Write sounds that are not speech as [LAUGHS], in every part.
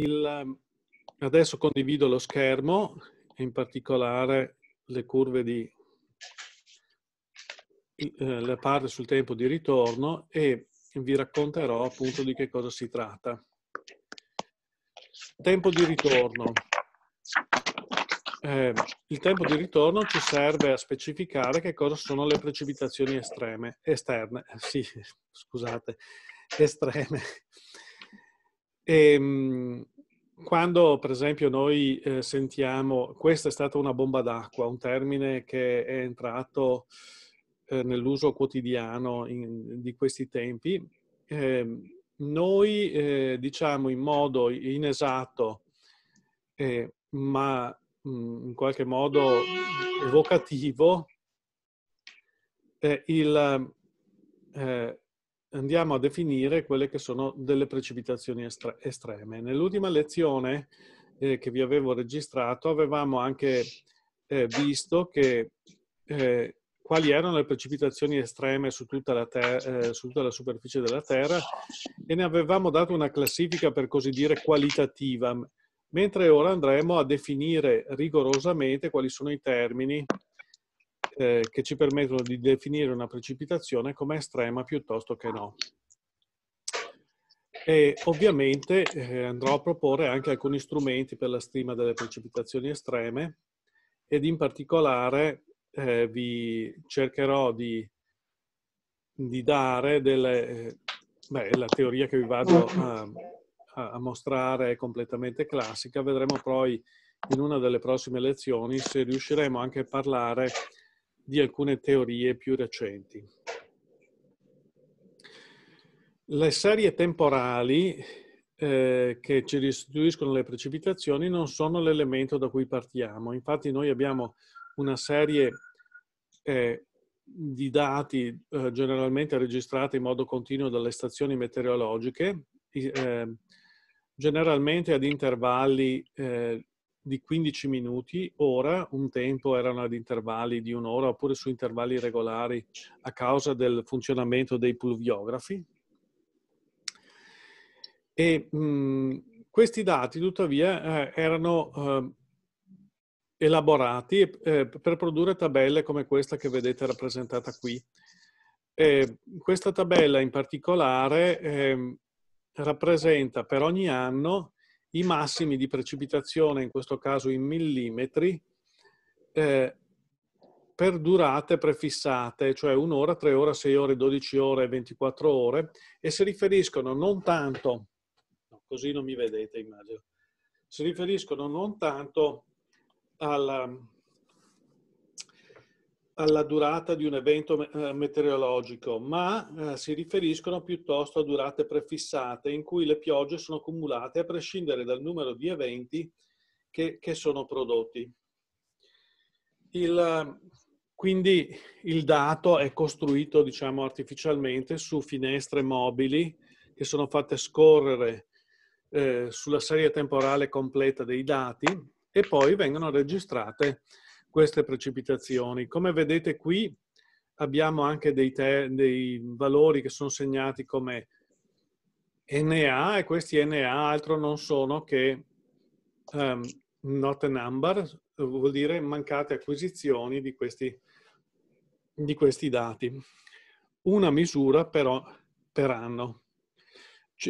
il, adesso condivido lo schermo, in particolare le curve di eh, la parte sul tempo di ritorno e vi racconterò appunto di che cosa si tratta. Tempo di ritorno. Eh, il tempo di ritorno ci serve a specificare che cosa sono le precipitazioni estreme, esterne, sì, scusate, estreme. E, ehm, quando per esempio noi eh, sentiamo, questa è stata una bomba d'acqua, un termine che è entrato eh, nell'uso quotidiano in, di questi tempi, eh, noi diciamo in modo inesatto, eh, ma mh, mm, in qualche modo evocativo, eh, il, eh, andiamo a definire quelle che sono delle precipitazioni estre- estreme. Nell'ultima lezione eh, che vi avevo registrato avevamo anche eh, visto che eh, quali erano le precipitazioni estreme su tutta, la eh, su tutta la superficie della Terra e ne avevamo dato una classifica per così dire qualitativa, mentre ora andremo a definire rigorosamente quali sono i termini eh, che ci permettono di definire una precipitazione come estrema piuttosto che no. E ovviamente eh, andrò a proporre anche alcuni strumenti per la stima delle precipitazioni estreme ed in particolare eh, vi cercherò di, di dare delle... Eh, beh, la teoria che vi vado a, a, mostrare è completamente classica, vedremo poi in una delle prossime lezioni se riusciremo anche a parlare di alcune teorie più recenti. Le serie temporali eh, che ci restituiscono le precipitazioni non sono l'elemento da cui partiamo. Infatti noi abbiamo una serie eh, di dati eh, generalmente registrati in modo continuo dalle stazioni meteorologiche, eh, generalmente ad intervalli eh, di 15 minuti, ora, un tempo erano ad intervalli di un'ora oppure su intervalli regolari a causa del funzionamento dei pluviografi. E mh, questi dati tuttavia eh, erano eh, elaborati eh, per produrre tabelle come questa che vedete rappresentata qui. Questa tabella in particolare eh, rappresenta per ogni anno i massimi di precipitazione, in questo caso in millimetri, eh, per durate prefissate, cioè un'ora, tre ore, sei ore, 12 ore, 24 ore, e si riferiscono non tanto, no, così non mi vedete immagino, si riferiscono non tanto alla, alla durata di un evento eh, meteorologico, ma eh, si riferiscono piuttosto a durate prefissate in cui le piogge sono accumulate a prescindere dal numero di eventi che, che sono prodotti. Il, quindi il dato è costruito, diciamo, artificialmente su finestre mobili che sono fatte scorrere eh, sulla serie temporale completa dei dati e poi vengono registrate queste precipitazioni. Come vedete qui abbiamo anche dei, te, dei valori che sono segnati come NA e questi NA altro non sono che um, not a number, vuol dire mancate acquisizioni di questi, di questi dati. Una misura però per anno.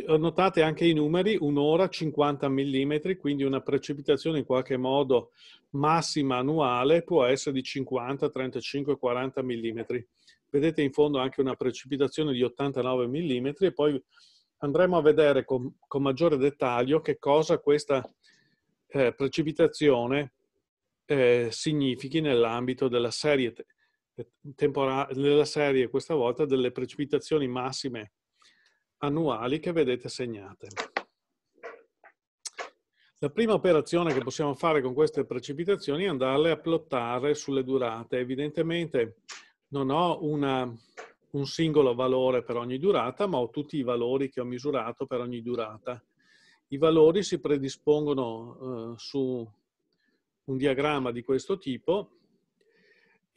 Notate anche i numeri, un'ora 50 mm, quindi una precipitazione in qualche modo massima annuale può essere di 50, 35, 40 mm. Vedete in fondo anche una precipitazione di 89 mm e poi andremo a vedere con, con maggiore dettaglio che cosa questa eh, precipitazione eh, significhi nell'ambito della serie, temporale, della serie questa volta delle precipitazioni massime annuali che vedete segnate. La prima operazione che possiamo fare con queste precipitazioni è andarle a plottare sulle durate. Evidentemente non ho una, un singolo valore per ogni durata, ma ho tutti i valori che ho misurato per ogni durata. I valori si predispongono eh, su un diagramma di questo tipo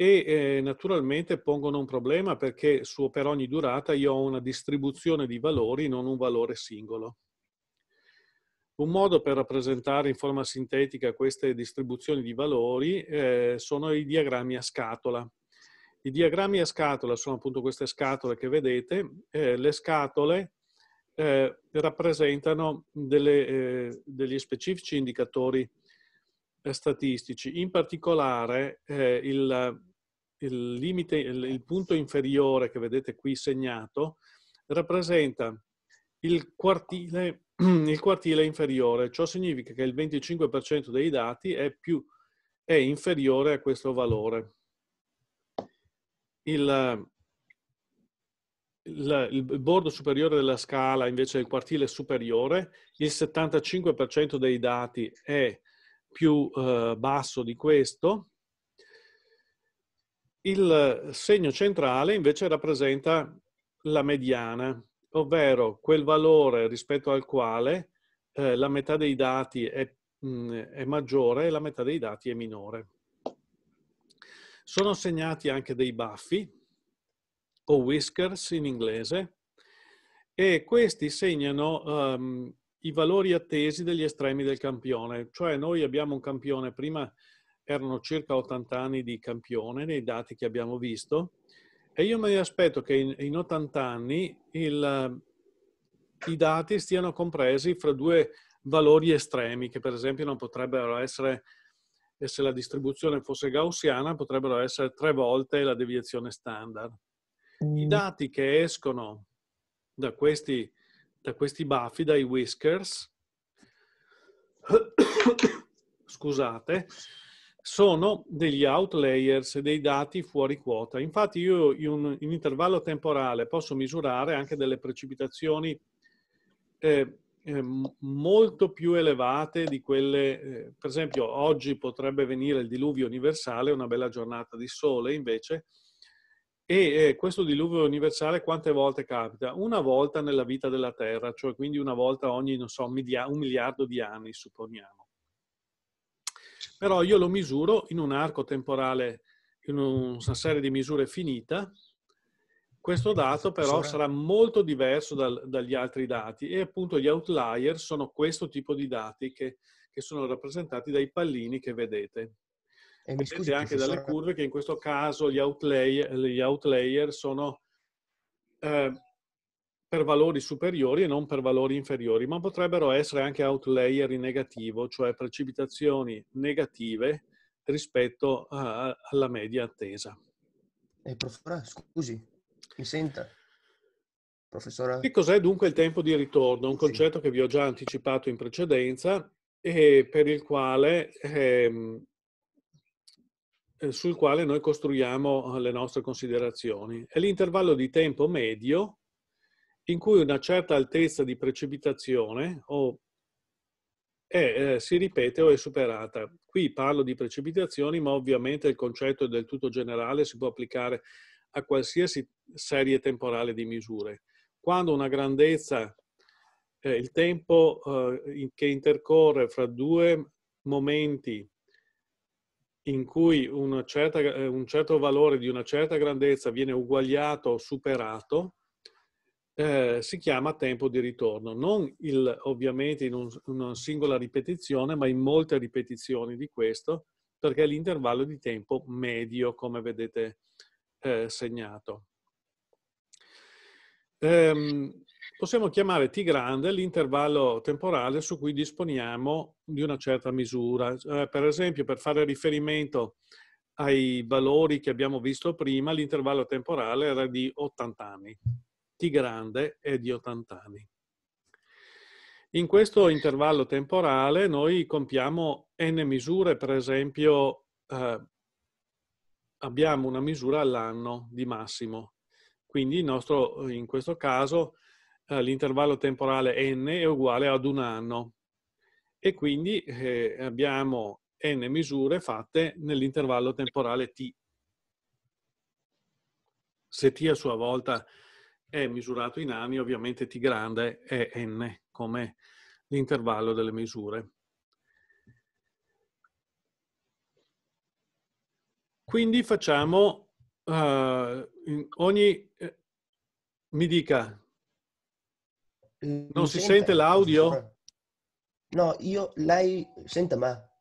e eh, naturalmente pongono un problema perché su, per ogni durata io ho una distribuzione di valori, non un valore singolo. Un modo per rappresentare in forma sintetica queste distribuzioni di valori eh, sono i diagrammi a scatola. I diagrammi a scatola sono appunto queste scatole che vedete. Eh, le scatole eh, rappresentano delle, eh, degli specifici indicatori eh, statistici. In particolare eh, il, il, limite, il, il punto inferiore che vedete qui segnato rappresenta il quartile, [CLEARS THROAT] il quartile inferiore. Ciò significa che il 25% dei dati è, più, è inferiore a questo valore. Il, il, il, bordo superiore della scala invece è il quartile superiore, il 75% dei dati è più eh, basso di questo. Il segno centrale invece rappresenta la mediana, ovvero quel valore rispetto al quale eh, la metà dei dati è, mh, mm, è maggiore e la metà dei dati è minore. Sono segnati anche dei baffi, o whiskers in inglese, e questi segnano um, i valori attesi degli estremi del campione. Cioè noi abbiamo un campione, prima erano circa 80 anni di campione nei dati che abbiamo visto, e io mi aspetto che in, in 80 anni il, i dati stiano compresi fra due valori estremi, che per esempio non potrebbero essere, se la distribuzione fosse gaussiana, potrebbero essere tre volte la deviazione standard. I mm. dati che escono da questi, da questi baffi, dai whiskers, [COUGHS] scusate, sono degli outlayers, dei dati fuori quota. Infatti io in un in intervallo temporale posso misurare anche delle precipitazioni eh, eh, molto più elevate di quelle, eh, per esempio oggi potrebbe venire il diluvio universale, una bella giornata di sole invece, e eh, questo diluvio universale quante volte capita? Una volta nella vita della Terra, cioè quindi una volta ogni, non so, un miliardo di anni, supponiamo però io lo misuro in un arco temporale, in una serie di misure finita. Questo dato però sarà molto diverso dal, dagli altri dati e appunto gli outlier sono questo tipo di dati che, che sono rappresentati dai pallini che vedete. E vedete scusi, anche dalle curve che in questo caso gli outlayer, gli outlayer sono eh, per valori superiori e non per valori inferiori, ma potrebbero essere anche outlayer in negativo, cioè precipitazioni negative rispetto a, alla media attesa. Eh, professore, scusi, mi senta? Professore? Che cos'è dunque il tempo di ritorno? Un concetto sì. che vi ho già anticipato in precedenza e per il quale, ehm, eh, sul quale noi costruiamo le nostre considerazioni. È l'intervallo di tempo medio in cui una certa altezza di precipitazione o è, eh, si ripete o è superata. Qui parlo di precipitazioni, ma ovviamente il concetto è del tutto generale, si può applicare a qualsiasi serie temporale di misure. Quando una grandezza, eh, il tempo eh, che intercorre fra due momenti in cui certa, eh, un certo valore di una certa grandezza viene uguagliato o superato, eh, si chiama tempo di ritorno, non il, ovviamente in un, una singola ripetizione, ma in molte ripetizioni di questo, perché è l'intervallo di tempo medio, come vedete eh, segnato. Ehm, possiamo chiamare T grande l'intervallo temporale su cui disponiamo di una certa misura. Eh, per esempio, per fare riferimento ai valori che abbiamo visto prima, l'intervallo temporale era di 80 anni. T grande è di 80 anni. In questo intervallo temporale noi compiamo n misure, per esempio eh, abbiamo una misura all'anno di massimo, quindi in, nostro, in questo caso eh, l'intervallo temporale n è uguale ad un anno e quindi eh, abbiamo n misure fatte nell'intervallo temporale t. Se t a sua volta è misurato in anni, ovviamente T grande è n come l'intervallo delle misure. Quindi facciamo uh, ogni... Eh, mi dica, non si sente l'audio? No, io, lei, senta me.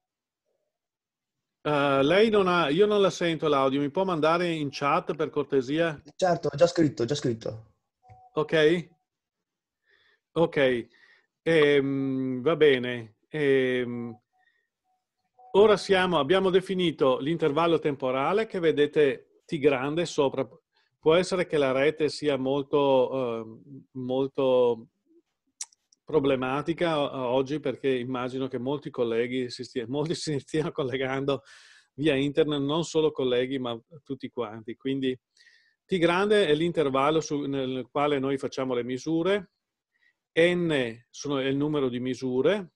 Uh, lei non ha, io non la sento l'audio, mi può mandare in chat per cortesia? Certo, ho già scritto, già scritto. Ok? Ok, ehm, va bene. Ehm, ora siamo, abbiamo definito l'intervallo temporale che vedete T grande sopra. Può essere che la rete sia molto, uh, molto problematica oggi perché immagino che molti colleghi si, stia, molti [LAUGHS] si stiano collegando via internet, non solo colleghi ma tutti quanti. Quindi T grande è l'intervallo nel quale noi facciamo le misure, n sono, è il numero di misure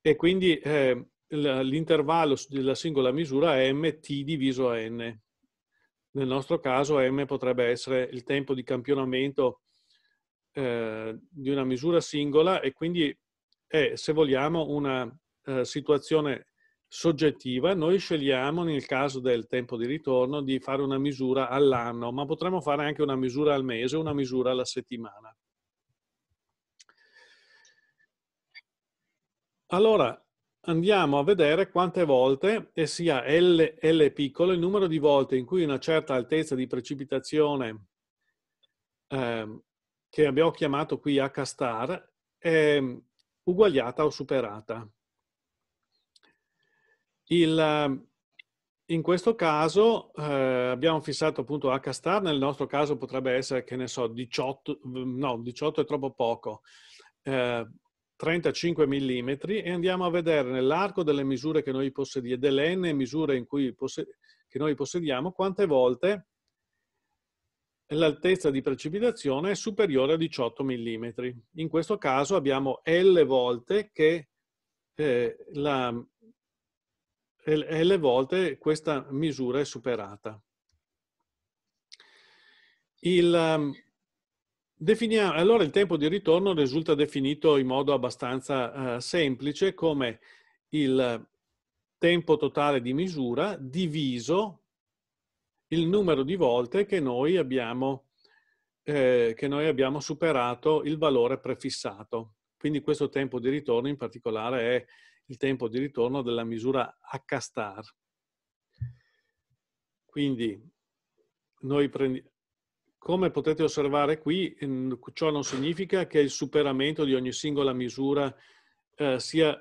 e quindi eh, l'intervallo della singola misura è mt diviso n. Nel nostro caso m potrebbe essere il tempo di campionamento eh, di una misura singola e quindi è, se vogliamo, una eh, situazione soggettiva. Noi scegliamo, nel caso del tempo di ritorno, di fare una misura all'anno, ma potremmo fare anche una misura al mese, una misura alla settimana. Allora, andiamo a vedere quante volte, e sia L, L piccolo, il numero di volte in cui una certa altezza di precipitazione eh, che abbiamo chiamato qui H star è uguagliata o superata. Il, in questo caso eh, abbiamo fissato appunto H star, nel nostro caso potrebbe essere, che ne so, 18, no, 18 è troppo poco, eh, 35 mm e andiamo a vedere nell'arco delle misure che noi possediamo, delle n misure possed- che noi possediamo, quante volte l'altezza di precipitazione è superiore a 18 mm. In questo caso abbiamo L volte che eh, la, L volte questa misura è superata. Il, um, allora il tempo di ritorno risulta definito in modo abbastanza uh, semplice come il tempo totale di misura diviso il numero di volte che noi abbiamo, eh, che noi abbiamo superato il valore prefissato. Quindi questo tempo di ritorno in particolare è il tempo di ritorno della misura H star. Quindi noi prendi, come potete osservare qui, ciò non significa che il superamento di ogni singola misura eh, sia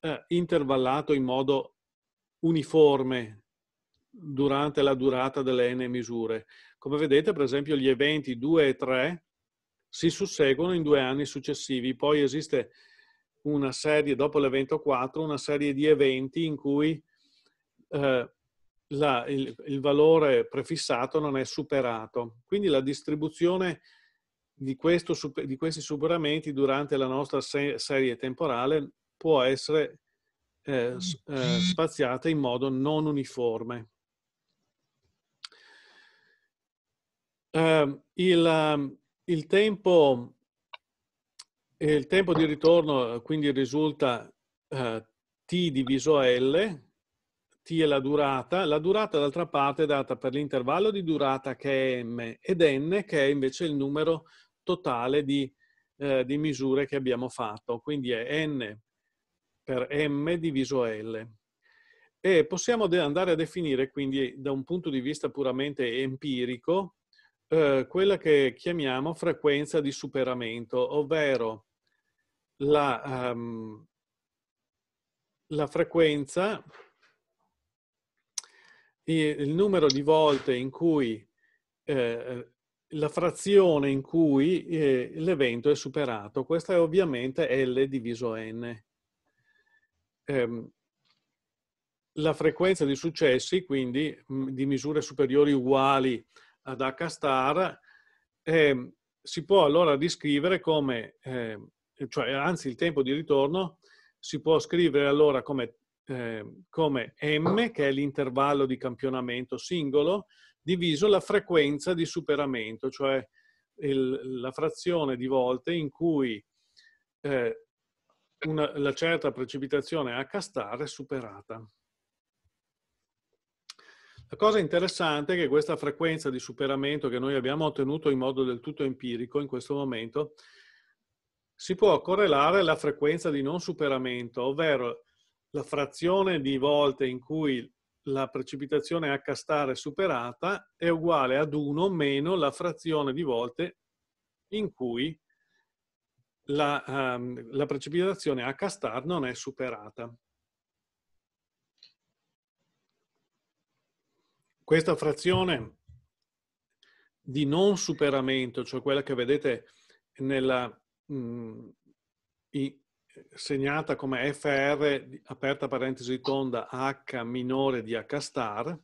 eh, intervallato in modo uniforme durante la durata delle n misure. Come vedete, per esempio, gli eventi 2 e 3 si susseguono in due anni successivi. Poi esiste una serie, dopo l'evento 4, una serie di eventi in cui eh, la, il, il, valore prefissato non è superato. Quindi la distribuzione di, questo, di questi superamenti durante la nostra se, serie temporale può essere eh, eh, spaziata in modo non uniforme. Uh, il, il, tempo, il, tempo, di ritorno quindi risulta uh, T diviso L, T è la durata, la durata d'altra parte è data per l'intervallo di durata che è M ed N che è invece il numero totale di, eh, di misure che abbiamo fatto, quindi è N per M diviso L. E possiamo andare a definire quindi da un punto di vista puramente empirico eh, quella che chiamiamo frequenza di superamento, ovvero la, um, la frequenza, il numero di volte in cui eh, la frazione in cui eh, l'evento è superato. Questa è ovviamente L diviso N. Eh, la frequenza di successi, quindi di misure superiori uguali ad H star, eh, si può allora descrivere come, eh, cioè anzi il tempo di ritorno si può scrivere allora come, eh, come m, che è l'intervallo di campionamento singolo, diviso la frequenza di superamento, cioè il, la frazione di volte in cui eh, una, la certa precipitazione H star è superata. La cosa interessante è che questa frequenza di superamento che noi abbiamo ottenuto in modo del tutto empirico in questo momento si può correlare la frequenza di non superamento, ovvero la frazione di volte in cui la precipitazione H star è superata è uguale ad 1 meno la frazione di volte in cui la, um, la precipitazione H star non è superata. Questa frazione di non superamento, cioè quella che vedete nella, mh, mm, i, segnata come FR, aperta parentesi tonda, H minore di H star,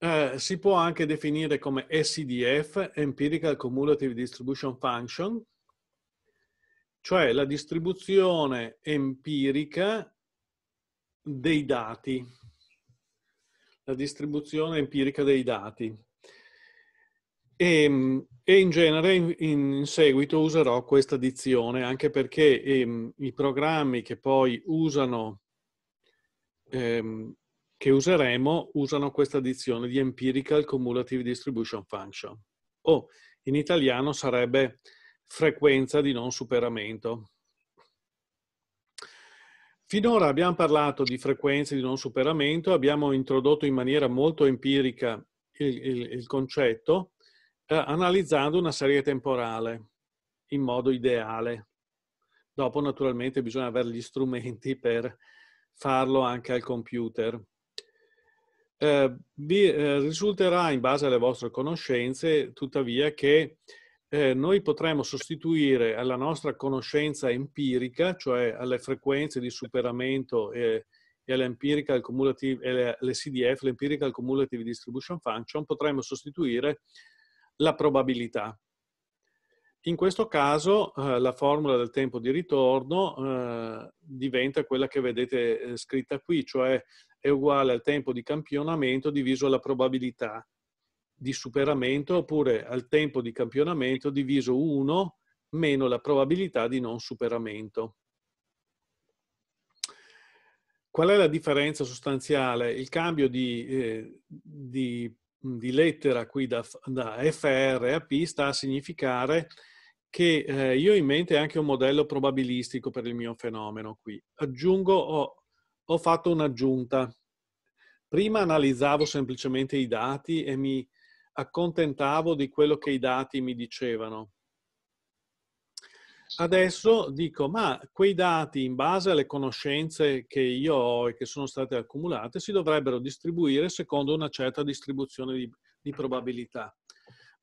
eh, si può anche definire come SDF, Empirical Cumulative Distribution Function, cioè la distribuzione empirica dei dati. La distribuzione empirica dei dati. E, ehm, e in genere in, in, seguito userò questa dizione anche perché ehm, i programmi che poi usano, ehm, che useremo, usano questa dizione di Empirical Cumulative Distribution Function o in italiano sarebbe frequenza di non superamento. Finora abbiamo parlato di frequenze di non superamento, abbiamo introdotto in maniera molto empirica il, il, il concetto, analizzando una serie temporale in modo ideale. Dopo naturalmente bisogna avere gli strumenti per farlo anche al computer. Eh, vi eh, risulterà in base alle vostre conoscenze tuttavia che eh, noi potremo sostituire alla nostra conoscenza empirica, cioè alle frequenze di superamento e, e all'empirical cumulative, e le CDF, l'empirical cumulative distribution function, potremmo sostituire la probabilità. In questo caso eh, la formula del tempo di ritorno eh, diventa quella che vedete eh, scritta qui, cioè è uguale al tempo di campionamento diviso la probabilità di superamento oppure al tempo di campionamento diviso 1 meno la probabilità di non superamento. Qual è la differenza sostanziale? Il cambio di, eh, di di lettera qui da, da FR a P sta a significare che eh, io ho in mente anche un modello probabilistico per il mio fenomeno qui. Aggiungo, ho, ho fatto un'aggiunta. Prima analizzavo semplicemente i dati e mi accontentavo di quello che i dati mi dicevano. Adesso dico, ma quei dati in base alle conoscenze che io ho e che sono state accumulate si dovrebbero distribuire secondo una certa distribuzione di, di probabilità.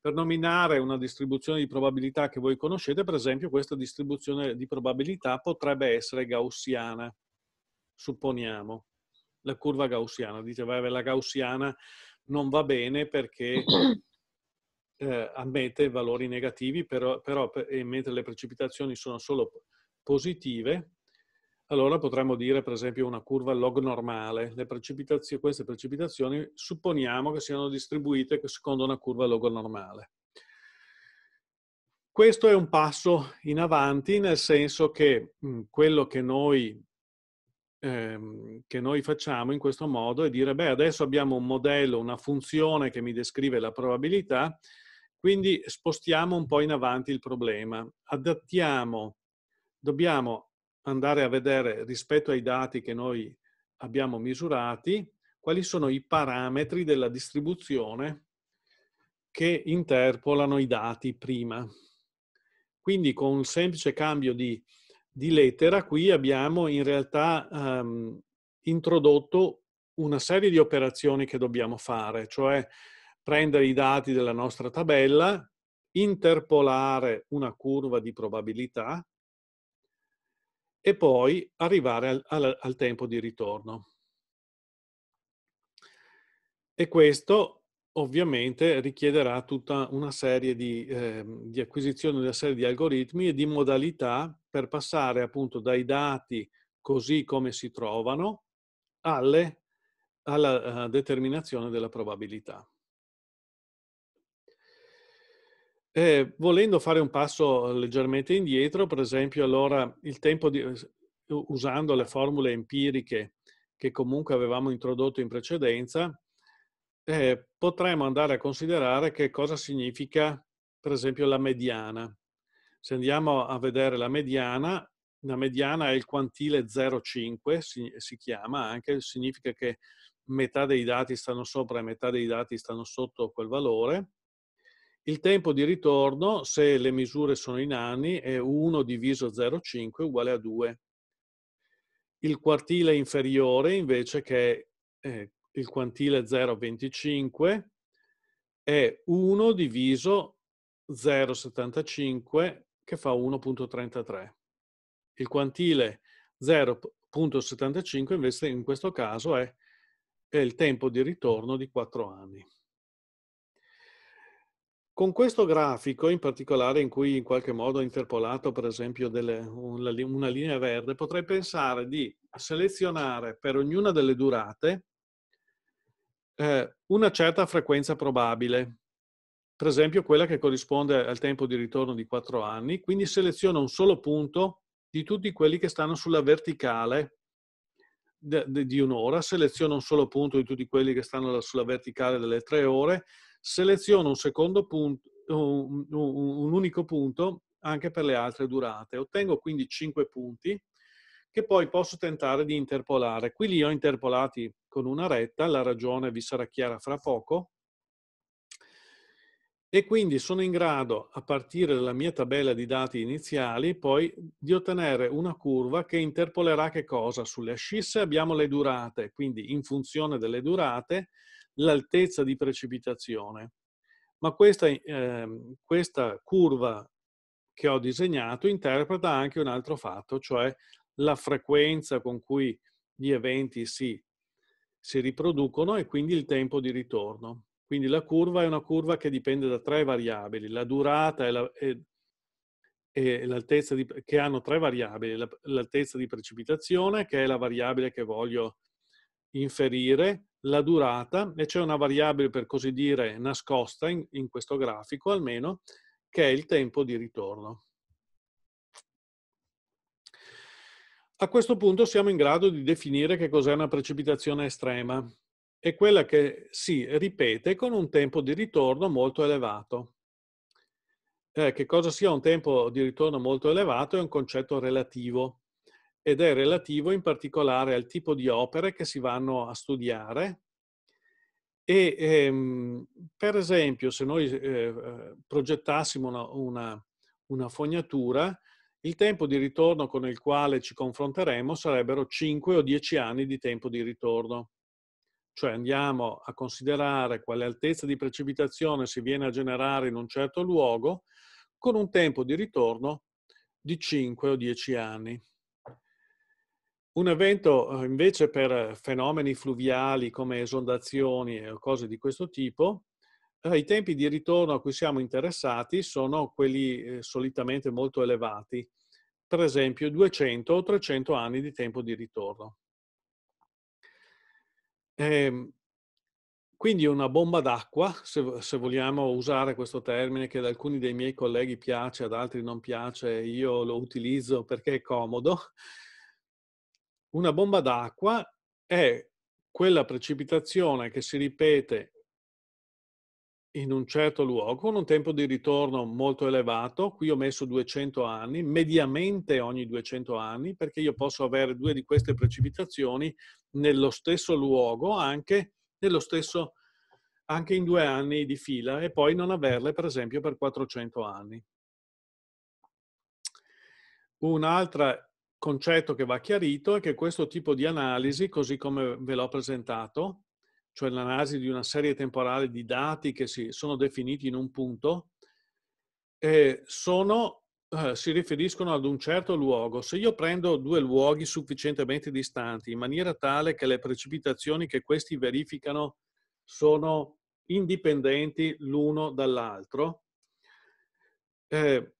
Per nominare una distribuzione di probabilità che voi conoscete, per esempio, questa distribuzione di probabilità potrebbe essere gaussiana, supponiamo, la curva gaussiana. Dite, la gaussiana non va bene perché [CLEARS THROAT] eh, ammette valori negativi, però, però mentre le precipitazioni sono solo positive, allora potremmo dire per esempio una curva log normale. Precipitazio, queste precipitazioni supponiamo che siano distribuite secondo una curva log normale. Questo è un passo in avanti nel senso che mh, quello che noi, ehm, che noi facciamo in questo modo è dire, beh, adesso abbiamo un modello, una funzione che mi descrive la probabilità, quindi spostiamo un po' in avanti il problema, adattiamo, dobbiamo andare a vedere rispetto ai dati che noi abbiamo misurati, quali sono i parametri della distribuzione che interpolano i dati prima. Quindi con un semplice cambio di, di lettera qui abbiamo in realtà um, introdotto una serie di operazioni che dobbiamo fare, cioè prendere i dati della nostra tabella, interpolare una curva di probabilità e poi arrivare al, al, al tempo di ritorno. E questo ovviamente richiederà tutta una serie di, eh, di acquisizione una serie di algoritmi e di modalità per passare appunto dai dati così come si trovano alle, alla uh, determinazione della probabilità. Eh, volendo fare un passo leggermente indietro, per esempio, allora il tempo di, usando le formule empiriche che comunque avevamo introdotto in precedenza, eh, potremmo andare a considerare che cosa significa, per esempio, la mediana. Se andiamo a vedere la mediana, la mediana è il quantile 0,5, si, si chiama anche, significa che metà dei dati stanno sopra e metà dei dati stanno sotto quel valore. Il tempo di ritorno, se le misure sono in anni, è 1 diviso 0,5 uguale a 2. Il quartile inferiore, invece, che è eh, il quantile 0,25, è 1 diviso 0,75 che fa 1,33. Il quantile 0,75 invece in questo caso è, è il tempo di ritorno di 4 anni. Con questo grafico, in particolare in cui in qualche modo ho interpolato per esempio delle, una, linea verde, potrei pensare di selezionare per ognuna delle durate eh, una certa frequenza probabile, per esempio quella che corrisponde al tempo di ritorno di 4 anni, quindi seleziono un solo punto di tutti quelli che stanno sulla verticale di un'ora, seleziono un solo punto di tutti quelli che stanno sulla verticale delle tre ore seleziono un secondo punto, un, un, unico punto anche per le altre durate. Ottengo quindi 5 punti che poi posso tentare di interpolare. Qui li ho interpolati con una retta, la ragione vi sarà chiara fra poco. E quindi sono in grado, a partire dalla mia tabella di dati iniziali, poi di ottenere una curva che interpolerà che cosa? Sulle ascisse abbiamo le durate, quindi in funzione delle durate l'altezza di precipitazione. Ma questa, eh, questa curva che ho disegnato interpreta anche un altro fatto, cioè la frequenza con cui gli eventi si, si riproducono e quindi il tempo di ritorno. Quindi la curva è una curva che dipende da tre variabili, la durata e, la, e, e l'altezza di, che hanno tre variabili, l'altezza di precipitazione, che è la variabile che voglio inferire, la durata e c'è una variabile per così dire nascosta in, in questo grafico almeno che è il tempo di ritorno. A questo punto siamo in grado di definire che cos'è una precipitazione estrema. È quella che si ripete con un tempo di ritorno molto elevato. Eh, che cosa sia un tempo di ritorno molto elevato è un concetto relativo ed è relativo in particolare al tipo di opere che si vanno a studiare. E ehm, per esempio, se noi eh, progettassimo una, una, una fognatura, il tempo di ritorno con il quale ci confronteremo sarebbero 5 o 10 anni di tempo di ritorno. Cioè andiamo a considerare quale altezza di precipitazione si viene a generare in un certo luogo con un tempo di ritorno di 5 o 10 anni. Un evento eh, invece per fenomeni fluviali come esondazioni o cose di questo tipo, eh, i tempi di ritorno a cui siamo interessati sono quelli eh, solitamente molto elevati, per esempio 200 o 300 anni di tempo di ritorno. Ehm, quindi una bomba d'acqua, se, se, vogliamo usare questo termine che ad alcuni dei miei colleghi piace, ad altri non piace, io lo utilizzo perché è comodo, una bomba d'acqua è quella precipitazione che si ripete in un certo luogo con un tempo di ritorno molto elevato. Qui ho messo 200 anni, mediamente ogni 200 anni, perché io posso avere due di queste precipitazioni nello stesso luogo, anche, stesso, anche in due anni di fila, e poi non averle, per esempio, per 400 anni. Un'altra concetto che va chiarito è che questo tipo di analisi, così come ve l'ho presentato, cioè l'analisi di una serie temporale di dati che si, sono definiti in un punto, eh, sono, eh, si riferiscono ad un certo luogo. Se io prendo due luoghi sufficientemente distanti, in maniera tale che le precipitazioni che questi verificano sono indipendenti l'uno dall'altro, eh,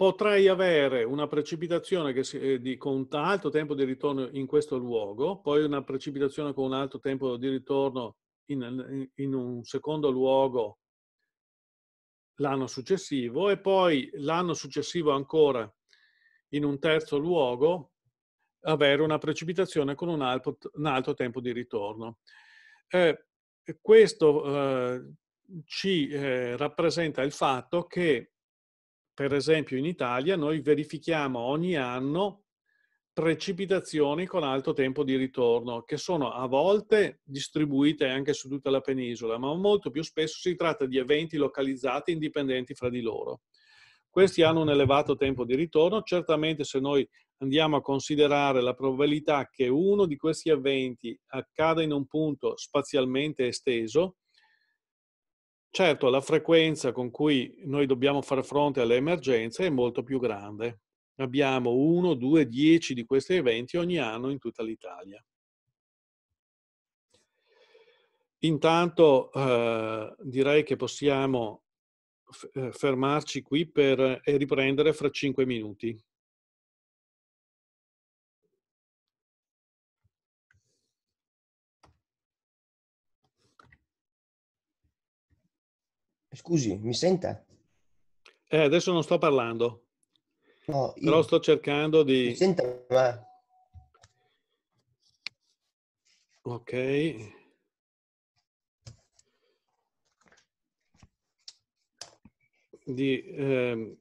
potrei avere una precipitazione che si, eh, di, con un alto tempo di ritorno in questo luogo, poi una precipitazione con un alto tempo di ritorno in, in un secondo luogo l'anno successivo e poi l'anno successivo ancora in un terzo luogo avere una precipitazione con un alto, un alto tempo di ritorno. Eh, questo eh, ci eh, rappresenta il fatto che per esempio in Italia noi verifichiamo ogni anno precipitazioni con alto tempo di ritorno, che sono a volte distribuite anche su tutta la penisola, ma molto più spesso si tratta di eventi localizzati indipendenti fra di loro. Questi hanno un elevato tempo di ritorno, certamente se noi andiamo a considerare la probabilità che uno di questi eventi accada in un punto spazialmente esteso, certo la frequenza con cui noi dobbiamo fare fronte alle emergenze è molto più grande. Abbiamo uno, due, dieci di questi eventi ogni anno in tutta l'Italia. Intanto eh, direi che possiamo eh, fermarci qui per, e riprendere fra cinque minuti. Scusi, mi sente? Eh, adesso non sto parlando. No, io... Però sto cercando di... Mi sente me? Ok. Di, eh,